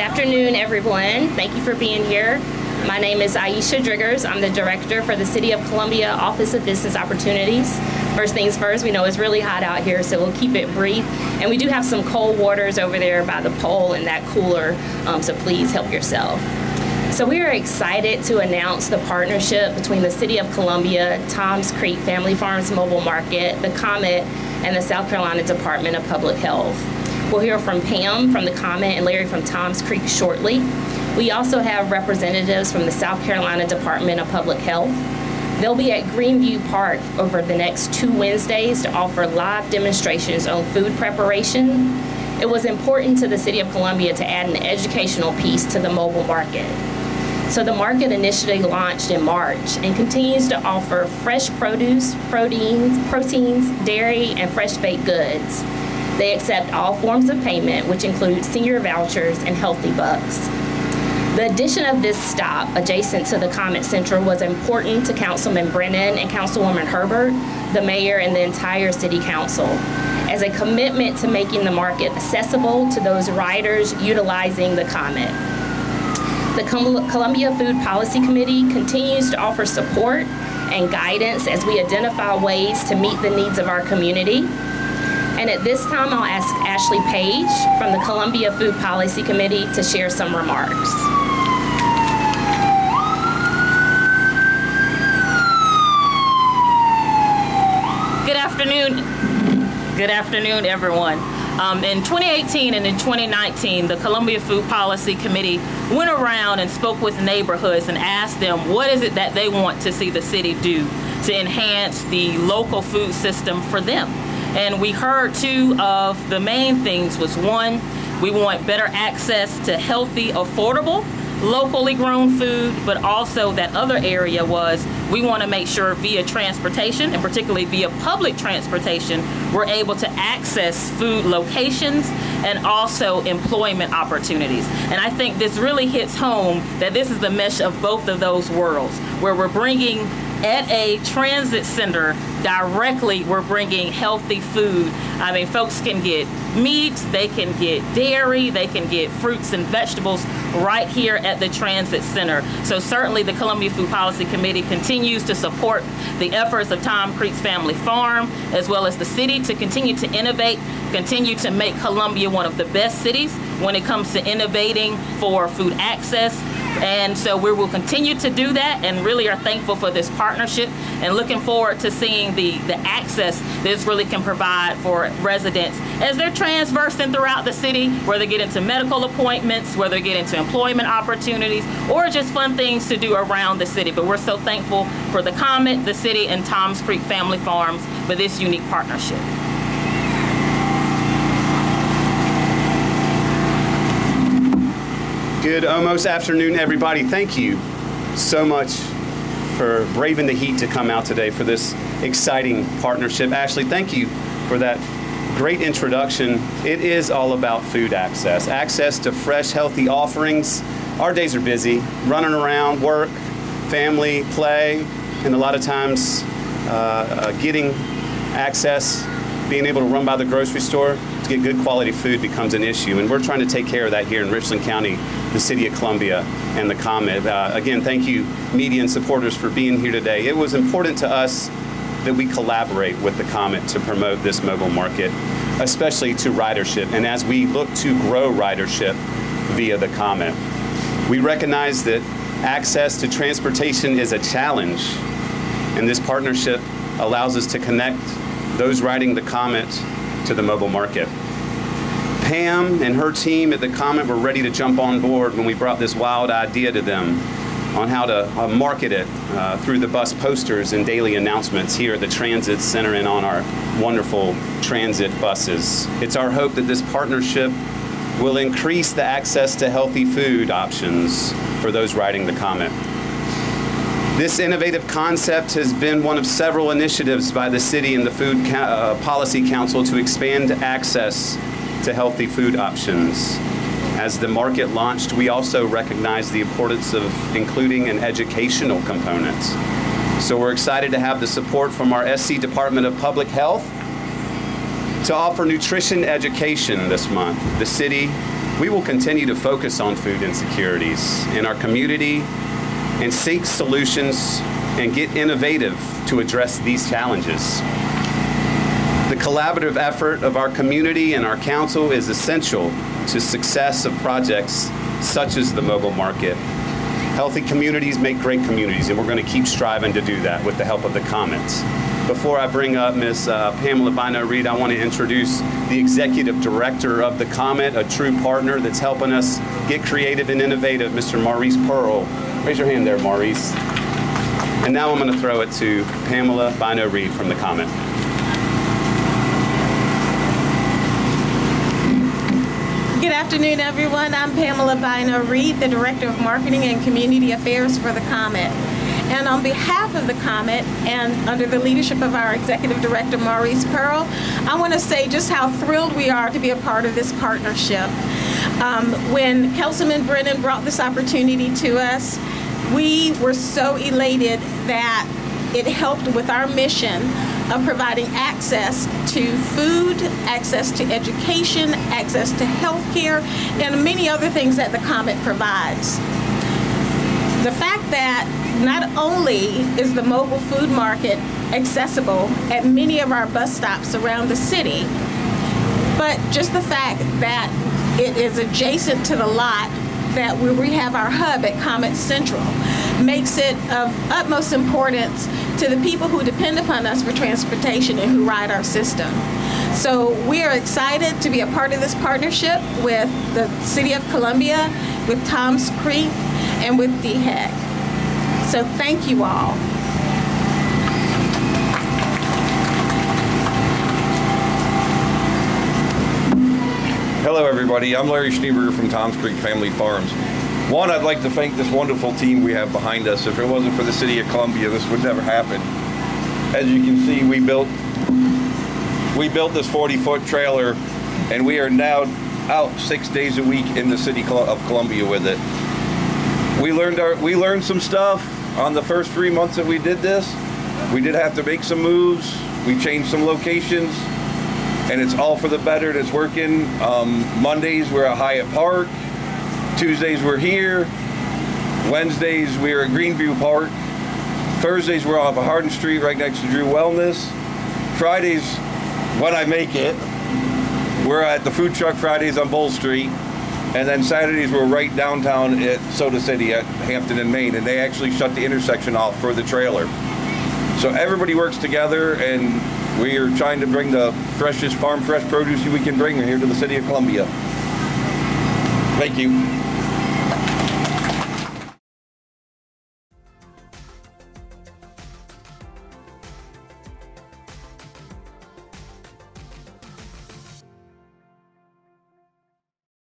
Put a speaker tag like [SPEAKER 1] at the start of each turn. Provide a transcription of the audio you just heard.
[SPEAKER 1] Good afternoon, everyone. Thank you for being here. My name is Aisha Driggers. I'm the director for the City of Columbia Office of Business Opportunities. First things first, we know it's really hot out here, so we'll keep it brief. And we do have some cold waters over there by the pole in that cooler, um, so please help yourself. So we are excited to announce the partnership between the City of Columbia, Toms Creek Family Farms Mobile Market, the Comet, and the South Carolina Department of Public Health. We'll hear from Pam from the Comet and Larry from Toms Creek shortly. We also have representatives from the South Carolina Department of Public Health. They'll be at Greenview Park over the next two Wednesdays to offer live demonstrations on food preparation. It was important to the City of Columbia to add an educational piece to the mobile market. So the market initially launched in March and continues to offer fresh produce, proteins, proteins, dairy, and fresh baked goods. They accept all forms of payment, which include senior vouchers and healthy bucks. The addition of this stop adjacent to the Comet Center was important to Councilman Brennan and Councilwoman Herbert, the mayor, and the entire city council as a commitment to making the market accessible to those riders utilizing the Comet. The Columbia Food Policy Committee continues to offer support and guidance as we identify ways to meet the needs of our community. And at this time, I'll ask Ashley Page from the Columbia Food Policy Committee to share some remarks.
[SPEAKER 2] Good afternoon. Good afternoon, everyone. Um, in 2018 and in 2019, the Columbia Food Policy Committee went around and spoke with neighborhoods and asked them what is it that they want to see the city do to enhance the local food system for them. And we heard two of the main things was one, we want better access to healthy, affordable locally grown food, but also that other area was we want to make sure via transportation, and particularly via public transportation, we're able to access food locations and also employment opportunities. And I think this really hits home that this is the mesh of both of those worlds, where we're bringing at a transit center directly we're bringing healthy food. I mean folks can get meat they can get dairy they can get fruits and vegetables right here at the transit center. So certainly the columbia food policy committee continues to support the efforts of tom creek's family farm as well as the city to continue to innovate continue to make columbia one of the best cities when it comes to innovating for food access and so we will continue to do that and really are thankful for this partnership and looking forward to seeing the, the access this really can provide for residents as they're transversing throughout the city, where they get into medical appointments, where they get into employment opportunities, or just fun things to do around the city. But we're so thankful for the Comet, the city, and Toms Creek Family Farms for this unique partnership.
[SPEAKER 3] Good almost afternoon, everybody. Thank you so much for braving the heat to come out today for this exciting partnership. Ashley, thank you for that great introduction. It is all about food access, access to fresh, healthy offerings. Our days are busy, running around, work, family, play, and a lot of times uh, uh, getting access, being able to run by the grocery store to get good quality food becomes an issue. And we're trying to take care of that here in Richland County the City of Columbia and the Comet. Uh, again, thank you, media and supporters, for being here today. It was important to us that we collaborate with the Comet to promote this mobile market, especially to ridership, and as we look to grow ridership via the Comet. We recognize that access to transportation is a challenge, and this partnership allows us to connect those riding the Comet to the mobile market. Pam and her team at the Comet were ready to jump on board when we brought this wild idea to them on how to uh, market it uh, through the bus posters and daily announcements here at the Transit Center and on our wonderful transit buses. It's our hope that this partnership will increase the access to healthy food options for those riding the Comet. This innovative concept has been one of several initiatives by the city and the Food uh, Policy Council to expand access to healthy food options. As the market launched, we also recognized the importance of including an educational component. So we're excited to have the support from our SC Department of Public Health to offer nutrition education this month. The city We will continue to focus on food insecurities in our community and seek solutions and get innovative to address these challenges. The collaborative effort of our community and our council is essential to success of projects such as the mobile market. Healthy communities make great communities, and we're going to keep striving to do that with the help of the comments. Before I bring up Ms. Uh, Pamela Bino Reed, I want to introduce the executive director of the Comet, a true partner that's helping us get creative and innovative, Mr. Maurice Pearl. Raise your hand there, Maurice. And now I'm going to throw it to Pamela Bino Reed from the Comet.
[SPEAKER 4] Good afternoon, everyone. I'm Pamela Bino Reed, the Director of Marketing and Community Affairs for the Comet. And on behalf of the Comet and under the leadership of our Executive Director, Maurice Pearl, I want to say just how thrilled we are to be a part of this partnership. Um, when Councilman Brennan brought this opportunity to us, we were so elated that it helped with our mission of providing access to food, access to education, access to health care, and many other things that the Comet provides. The fact that not only is the mobile food market accessible at many of our bus stops around the city, but just the fact that it is adjacent to the lot that we have our hub at Comet Central makes it of utmost importance to the people who depend upon us for transportation and who ride our system. So we are excited to be a part of this partnership with the City of Columbia, with Tom's Creek, and with DHEC. So thank you all.
[SPEAKER 5] Hello, everybody. I'm Larry Schneeberger from Tom's Creek Family Farms. One, I'd like to thank this wonderful team we have behind us. If it wasn't for the City of Columbia, this would never happen. As you can see, we built we built this 40-foot trailer, and we are now out six days a week in the City of Columbia with it. We learned our we learned some stuff on the first three months that we did this. We did have to make some moves. We changed some locations. And it's all for the better. It's working. Um, Mondays we're at Hyatt Park, Tuesdays we're here, Wednesdays we're at Greenview Park, Thursdays we're off of Harden Street right next to Drew Wellness, Fridays when I make it, we're at the Food Truck Fridays on Bull Street, and then Saturdays we're right downtown at Soda City at Hampton and Main, and they actually shut the intersection off for the trailer. So everybody works together and we are trying to bring the freshest farm fresh produce we can bring here to the city of Columbia. Thank you.